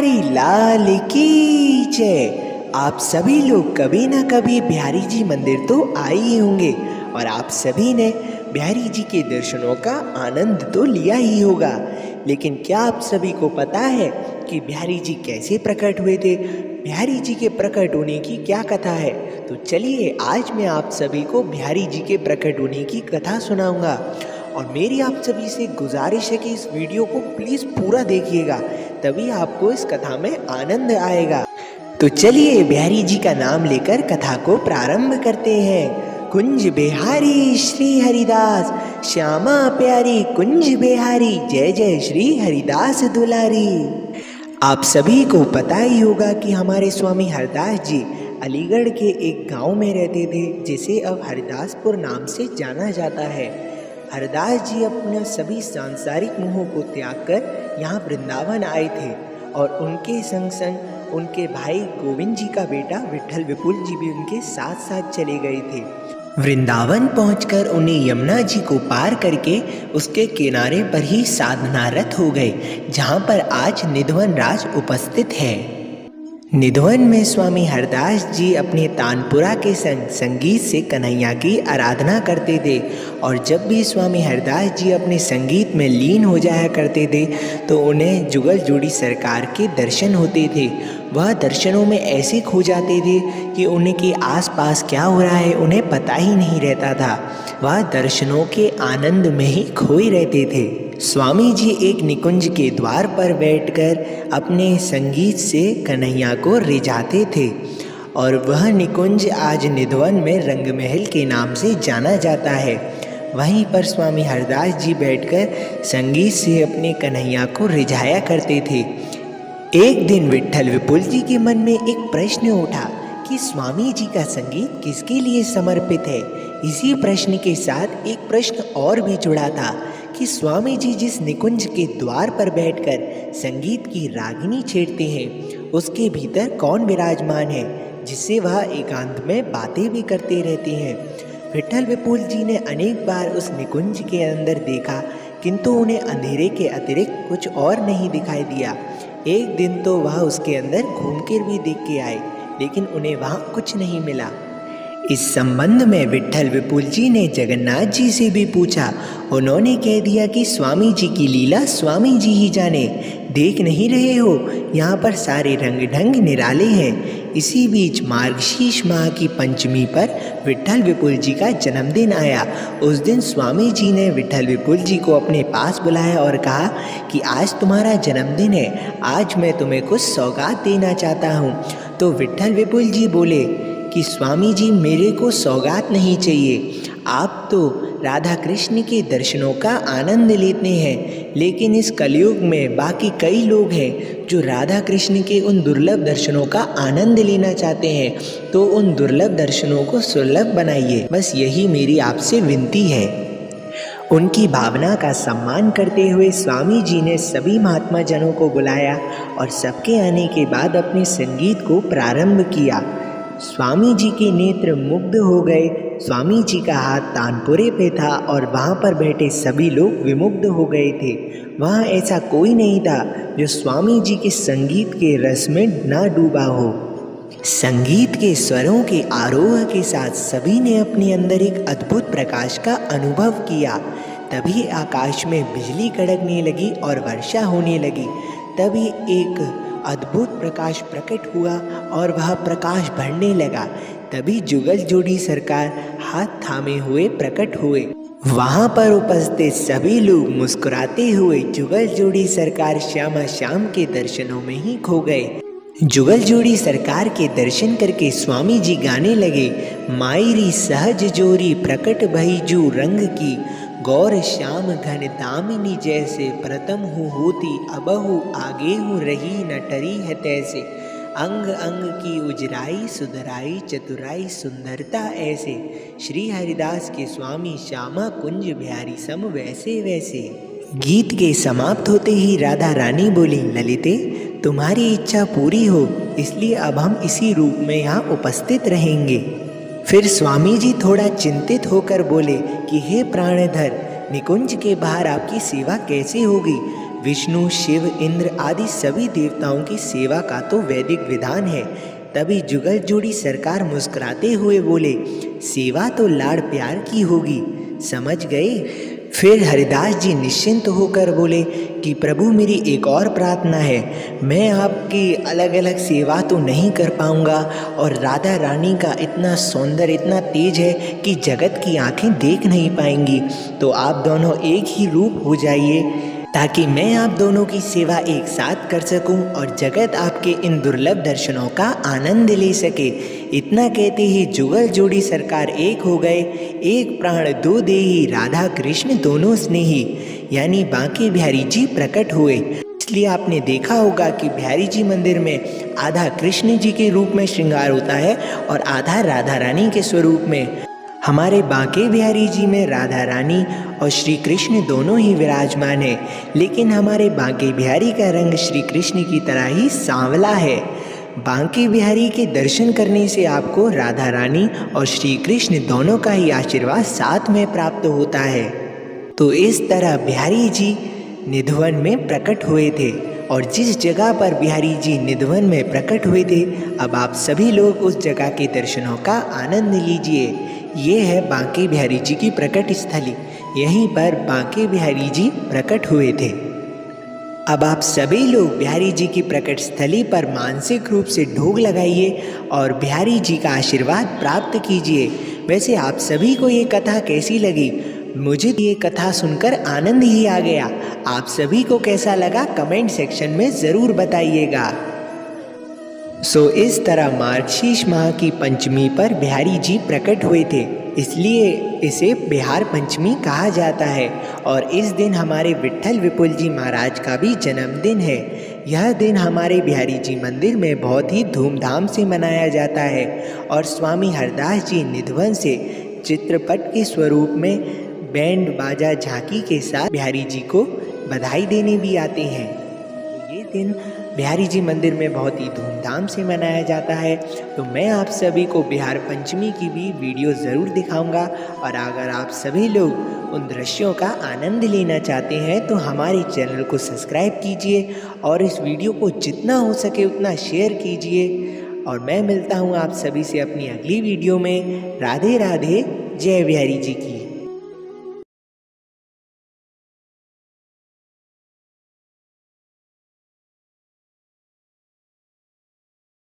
बिहारी लाल की जय। आप सभी लोग कभी ना कभी बिहारी जी मंदिर तो आए ही होंगे और आप सभी ने बिहारी जी के दर्शनों का आनंद तो लिया ही होगा। लेकिन क्या आप सभी को पता है कि बिहारी जी कैसे प्रकट हुए थे? बिहारी जी के प्रकट होने की क्या कथा है? तो चलिए आज मैं आप सभी को बिहारी जी के प्रकट होने की कथा सुनाऊँगा। और मेरी आप सभी से गुजारिश है कि इस वीडियो को प्लीज़ पूरा देखिएगा। तभी आपको इस कथा में आनंद आएगा। तो चलिए बिहारी जी का नाम लेकर कथा को प्रारंभ करते हैं। कुंज बिहारी श्री हरिदास, श्यामा प्यारी कुंज बिहारी, जय जय श्री हरिदास दुलारी। आप सभी को पता ही होगा कि हमारे स्वामी हरदास जी अलीगढ़ के एक गाँव में रहते थे, जिसे अब हरिदासपुर नाम से जाना जाता है। हरदास जी अपने सभी सांसारिक मोहों को त्याग कर यहाँ वृंदावन आए थे और उनके संग संग उनके भाई गोविंद जी का बेटा विठल विपुल जी भी उनके साथ साथ चले गए थे। वृंदावन पहुंचकर उन्हें यमुना जी को पार करके उसके किनारे पर ही साधनारत हो गए, जहाँ पर आज निधवन राज उपस्थित है। निधवन में स्वामी हरदास जी अपने तानपुरा के संग संगीत से कन्हैया की आराधना करते थे और जब भी स्वामी हरदास जी अपने संगीत में लीन हो जाया करते थे तो उन्हें जुगल जोड़ी सरकार के दर्शन होते थे। वह दर्शनों में ऐसे खो जाते थे कि उन्हें के आसपास क्या हो रहा है उन्हें पता ही नहीं रहता था। वह दर्शनों के आनंद में ही खोए रहते थे। स्वामी जी एक निकुंज के द्वार पर बैठकर अपने संगीत से कन्हैया को रिझाते थे और वह निकुंज आज निधवन में रंगमहल के नाम से जाना जाता है। वहीं पर स्वामी हरदास जी बैठकर संगीत से अपने कन्हैया को रिझाया करते थे। एक दिन विठल विपुल जी के मन में एक प्रश्न उठा कि स्वामी जी का संगीत किसके लिए समर्पित है? इसी प्रश्न के साथ एक प्रश्न और भी जुड़ा था कि स्वामी जी जिस निकुंज के द्वार पर बैठकर संगीत की रागिनी छेड़ते हैं, उसके भीतर कौन विराजमान है, जिससे वह एकांत में बातें भी करते रहते हैं। विठल विपुल जी ने अनेक बार उस निकुंज के अंदर देखा, किंतु उन्हें अंधेरे के अतिरिक्त कुछ और नहीं दिखाई दिया। एक दिन तो वह उसके अंदर घूम कर भी देख के आए, लेकिन उन्हें वहाँ कुछ नहीं मिला। इस संबंध में विठल विपुल जी ने जगन्नाथ जी से भी पूछा। उन्होंने कह दिया कि स्वामी जी की लीला स्वामी जी ही जाने। देख नहीं रहे हो? यहाँ पर सारे रंग ढंग निराले हैं। इसी बीच मार्गशीर्ष माह की पंचमी पर विठल विपुल जी का जन्मदिन आया। उस दिन स्वामी जी ने विठल विपुल जी को अपने पास बुलाया और कहा कि आज तुम्हारा जन्मदिन है। आज मैं तुम्हें कुछ सौगात देना चाहता हूँ। तो विठल विपुल जी बोले कि स्वामी जी मेरे को सौगात नहीं चाहिए। आप तो राधा कृष्ण के दर्शनों का आनंद लेते हैं, लेकिन इस कलयुग में बाकी कई लोग हैं जो राधा कृष्ण के उन दुर्लभ दर्शनों का आनंद लेना चाहते हैं। तो उन दुर्लभ दर्शनों को सुलभ बनाइए। बस यही मेरी आपसे विनती है। उनकी भावना का सम्मान करते हुए स्वामी जी ने सभी महात्मा जनों को बुलाया और सबके आने के बाद अपने संगीत को प्रारंभ किया। स्वामी जी के नेत्र मुग्ध हो गए। स्वामी जी का हाथ तानपुरे पे था और वहाँ पर बैठे सभी लोग विमुग्ध हो गए थे। वहाँ ऐसा कोई नहीं था जो स्वामी जी के संगीत के रस में ना डूबा हो। संगीत के स्वरों के आरोह के साथ सभी ने अपने अंदर एक अद्भुत प्रकाश का अनुभव किया। तभी आकाश में बिजली कड़कने लगी और वर्षा होने लगी। तभी एक अद्भुत प्रकाश प्रकट हुआ और वह प्रकाश बढ़ने लगा। तभी जुगल जोड़ी सरकार हाथ थामे हुए प्रकट हुए। वहाँ पर उपस्थित सभी लोग मुस्कुराते हुए जुगल जोड़ी सरकार श्यामा श्याम के दर्शनों में ही खो गए। जुगल जोड़ी सरकार के दर्शन करके स्वामी जी गाने लगे, मायरी सहज जोरी प्रकट भईजू रंग की गौर श्याम घन दामिनी जैसे प्रथम हूँ होती अबहु आगे हूँ रही, न टरी है तैसे। अंग अंग की उजराई, सुधराई, चतुराई, सुंदरता ऐसे। श्री हरिदास के स्वामी श्यामा कुंज बिहारी सम वैसे वैसे। गीत के समाप्त होते ही राधा रानी बोली, ललिते, तुम्हारी इच्छा पूरी हो, इसलिए अब हम इसी रूप में यहाँ उपस्थित रहेंगे। फिर स्वामी जी थोड़ा चिंतित होकर बोले कि हे प्राणधर, निकुंज के बाहर आपकी सेवा कैसे होगी? विष्णु, शिव, इंद्र आदि सभी देवताओं की सेवा का तो वैदिक विधान है। तभी जुगल जोड़ी सरकार मुस्कुराते हुए बोले, सेवा तो लाड़ प्यार की होगी। समझ गए? फिर हरिदास जी निश्चिंत होकर बोले कि प्रभु मेरी एक और प्रार्थना है, मैं आपकी अलग अलग सेवा तो नहीं कर पाऊँगा और राधा रानी का इतना सौंदर्य, इतना तेज है कि जगत की आँखें देख नहीं पाएँगी। तो आप दोनों एक ही रूप हो जाइए। ताकि मैं आप दोनों की सेवा एक साथ कर सकूँ और जगत आपके इन दुर्लभ दर्शनों का आनंद ले सके। इतना कहते ही जुगल जोड़ी सरकार एक हो गए। एक प्राण, दो दे ही राधा कृष्ण दोनों स्नेही, यानी बांके बिहारी जी प्रकट हुए। इसलिए आपने देखा होगा कि बिहारी जी मंदिर में आधा कृष्ण जी के रूप में श्रृंगार होता है और आधा राधा रानी के स्वरूप में। हमारे बांके बिहारी जी में राधा रानी और श्री कृष्ण दोनों ही विराजमान है, लेकिन हमारे बांके बिहारी का रंग श्री कृष्ण की तरह ही सांवला है। बांके बिहारी के दर्शन करने से आपको राधा रानी और श्री कृष्ण दोनों का ही आशीर्वाद साथ में प्राप्त होता है। तो इस तरह बिहारी जी निधवन में प्रकट हुए थे। और जिस जगह पर बिहारी जी निधवन में प्रकट हुए थे, अब आप सभी लोग उस जगह के दर्शनों का आनंद लीजिए। ये है बांके बिहारी जी की प्रकट स्थली। यहीं पर बांके बिहारी जी प्रकट हुए थे। अब आप सभी लोग बिहारी जी की प्रकट स्थली पर मानसिक रूप से ढोग लगाइए और बिहारी जी का आशीर्वाद प्राप्त कीजिए। वैसे आप सभी को ये कथा कैसी लगी? मुझे ये कथा सुनकर आनंद ही आ गया। आप सभी को कैसा लगा कमेंट सेक्शन में ज़रूर बताइएगा। सो इस तरह मार्गशीर्ष माह की पंचमी पर बिहारी जी प्रकट हुए थे, इसलिए इसे बिहार पंचमी कहा जाता है। और इस दिन हमारे विट्ठल विपुल जी महाराज का भी जन्मदिन है। यह दिन हमारे बिहारी जी मंदिर में बहुत ही धूमधाम से मनाया जाता है। और स्वामी हरदास जी निधवन से चित्रपट के स्वरूप में बैंड बाजा झांकी के साथ बिहारी जी को बधाई देने भी आते हैं। ये दिन बिहारी जी मंदिर में बहुत ही धूमधाम से मनाया जाता है। तो मैं आप सभी को बिहार पंचमी की भी वीडियो ज़रूर दिखाऊँगा और अगर आप सभी लोग उन दृश्यों का आनंद लेना चाहते हैं तो हमारे चैनल को सब्सक्राइब कीजिए और इस वीडियो को जितना हो सके उतना शेयर कीजिए। और मैं मिलता हूँ आप सभी से अपनी अगली वीडियो में। राधे राधे जय बिहारी जी की।